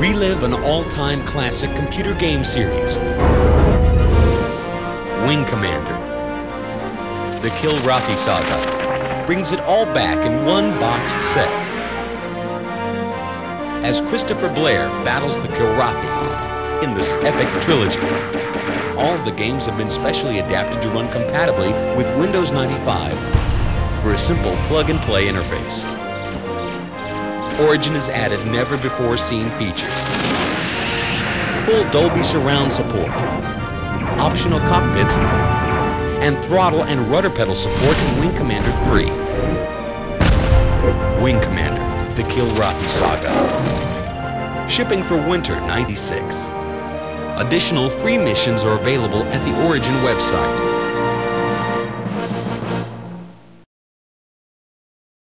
Relive an all-time classic computer game series. Wing Commander. The Kill Kilrathi Saga brings it all back in one boxed set. As Christopher Blair battles the Kilrathi in this epic trilogy. All the games have been specially adapted to run compatibly with Windows 95 for a simple plug-and-play interface. Origin has added never-before-seen features. Full Dolby surround support, optional cockpits, and throttle and rudder pedal support in Wing Commander 3. Wing Commander, the Kilrathi Saga. Shipping for winter 96. Additional free missions are available at the Origin website.